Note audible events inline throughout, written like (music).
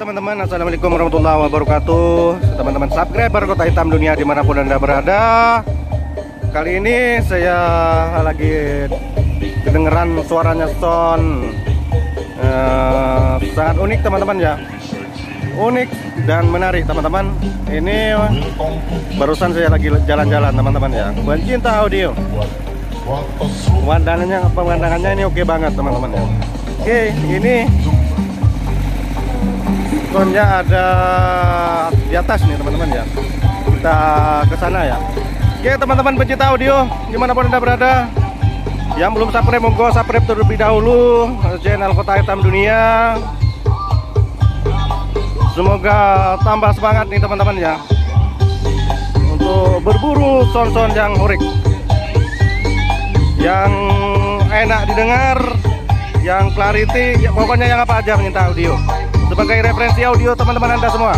teman-teman. Assalamualaikum warahmatullahi wabarakatuh. Teman-teman subscriber Kota Hitam Dunia di mana pun anda berada. Kali ini saya lagi kedengeran suaranya son. Uh, Sangat unik teman-teman ya. Unik dan menarik teman-teman. Ini barusan saya lagi jalan-jalan teman-teman ya. Pencinta audio. Pemandangannya, pemandangannya ini oke banget teman-teman ya. Oke ini Konnya ada di atas nih teman-teman ya. Kita ke sana ya. Oke teman-teman pecinta audio, gimana pun anda berada, yang belum subscribe monggo subscribe terlebih dahulu channel Kota Hitam Dunia. Semoga tambah semangat nih teman-teman ya untuk berburu sound-sound yang horik, yang enak didengar, yang clarity, ya, pokoknya yang apa aja minta audio sebagai referensi audio teman-teman anda semua.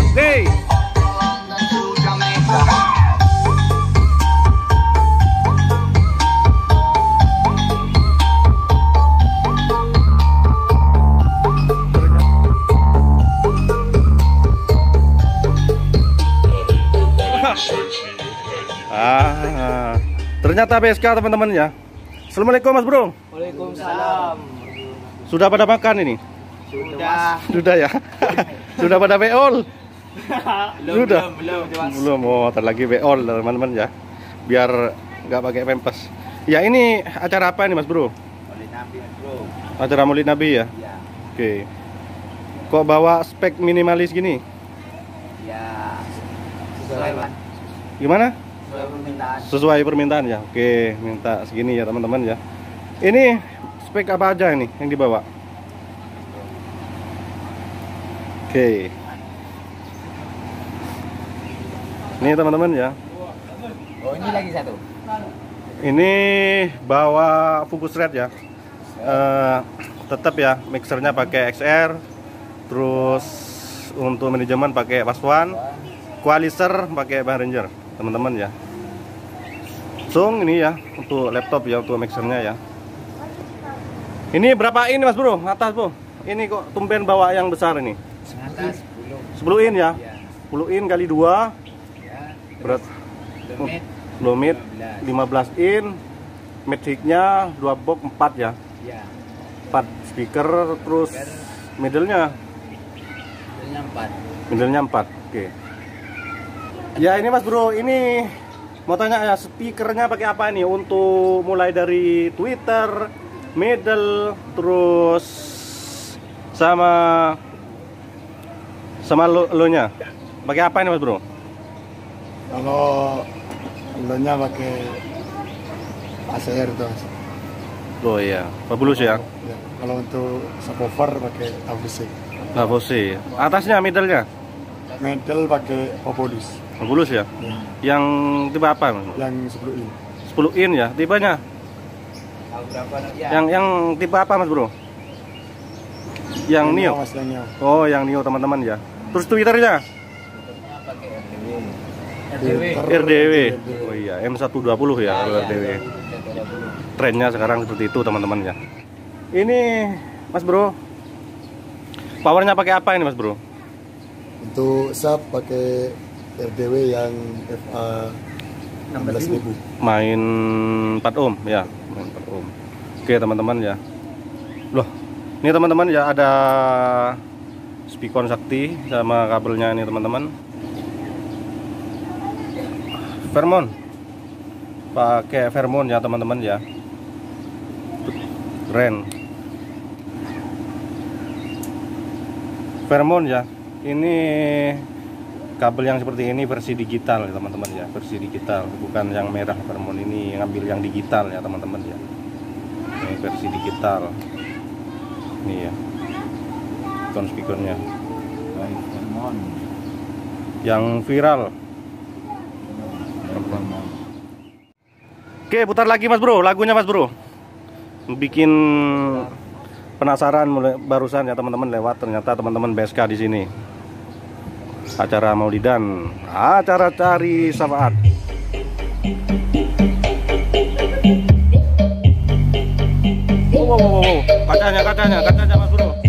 Ah, ternyata BSK teman-teman ya. Assalamualaikum Mas Bro. Waalaikumsalam. Sudah pada makan ini? Sudah. Sudah ya. (laughs) Sudah pada beol. belum, Sudah. belum, belum. Belum. Oh, lagi beol teman-teman ya. Biar nggak pakai pempes. Ya ini acara apa ini Mas Bro? Oleh Nabi, Mas, Bro. Acara Maulid Nabi ya. Ya. Oke. Kok bawa spek minimalis gini? Ya. Sesuai. Gimana? Sesuai permintaan. Sesuai permintaan ya. Oke, minta segini ya teman-teman ya. Ini spek apa aja ini yang dibawa? Oke. Ini teman-teman ya. Oh, ini lagi satu. Ini bawa Focus Red ya. Eh, tetap ya mixernya pakai XR. Terus untuk manajemen pakai Paswan. Qualizer pakai Behringer, teman-teman ya. Sung ini ya untuk laptop ya untuk mixernya ya. Ini berapa ini Mas Bro? Atas Bro. Ini kok tumben bawa yang besar ini. Atas belum. 10 in ya. Ya. 10 in kali 2 Ya. berat Limit 10 mid 15 in mid nya 2 box 4 ya. Ya. 4 speaker terus middle-nya Hasilnya 4. middle-nya 4. Oke. Ya ini Mas Bro, ini mau tanya ya speakernya pakai apa nih untuk mulai dari Twitter, middle, terus sama sama lo, nya pakai apa ini Mas Bro? Kalau lonya pakai ACR itu Mas. Oh iya, Fabulous ya. Ya, Kalau untuk subwoofer pakai AVC. Nah, Bose. Atasnya middle-nya Metal pakai Popodis. Fabulous ya. Ya. Yang tipe apa Mas? Yang 10 in. 10 in ya, tipenya. Ya. Yang yang tipe apa Mas Bro? Yang Neo. Mas yang Neo. Oh, yang Neo teman-teman ya. Terus Twitternya RDW. RDW. Oh iya, M120 ya kalau RDW. Ya. Trennya sekarang seperti itu teman-teman ya. Ini Mas Bro. Powernya pakai apa ini Mas Bro? Untuk sub pakai RDW yang FA 16.000. Main 4 ohm ya, main 4 ohm. Oke teman-teman ya. Loh, ini teman-teman ya ada Spikon Sakti sama kabelnya ini teman-teman. Vermon. Pakai Vermon ya teman-teman ya. Keren. Vermon ya. Ini kabel yang seperti ini versi digital ya teman-teman ya versi digital bukan yang merah Vermon ini ngambil yang digital ya teman-teman ya ini versi digital ini ya tone speakernya. Yang viral. Oke putar lagi mas bro. Lagunya mas bro. Bikin penasaran mulai barusan ya teman-teman lewat. Ternyata teman-teman BSK di sini. Acara Maulidan, acara cari syafaat. Wow, wow, wow, wow. kacanya, kacanya, kacanya Mas Bro.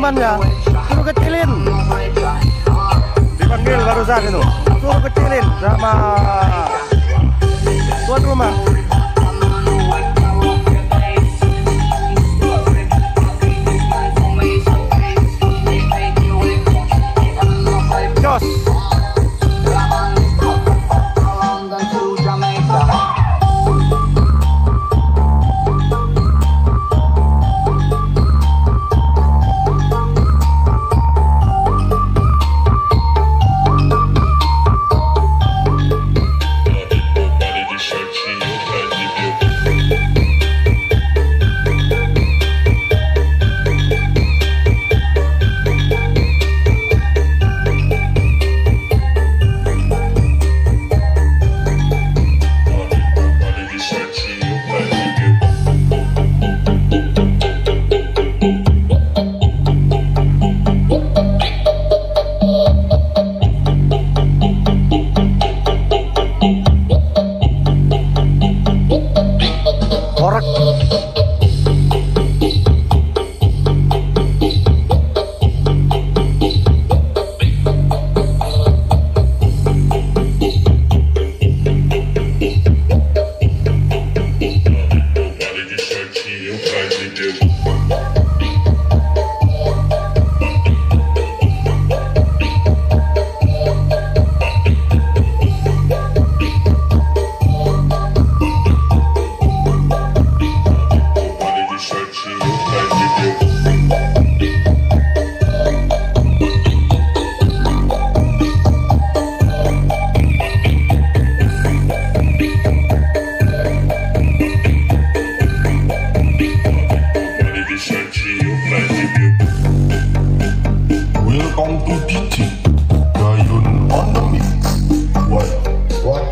Dimarahi teman-teman ya. Suruh kecilin. Dipanggil barusan itu. Suruh kecilin sama tuan rumah.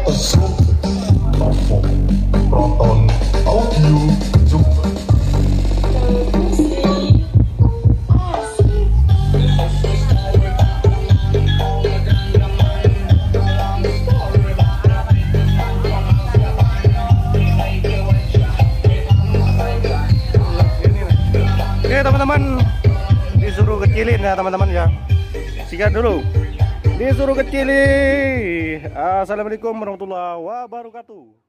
Perform Proton Audio. Oke teman-teman Disuruh kecilin ya teman-teman ya Sikat dulu Disuruh kecilin Assalamualaikum warahmatullahi wabarakatuh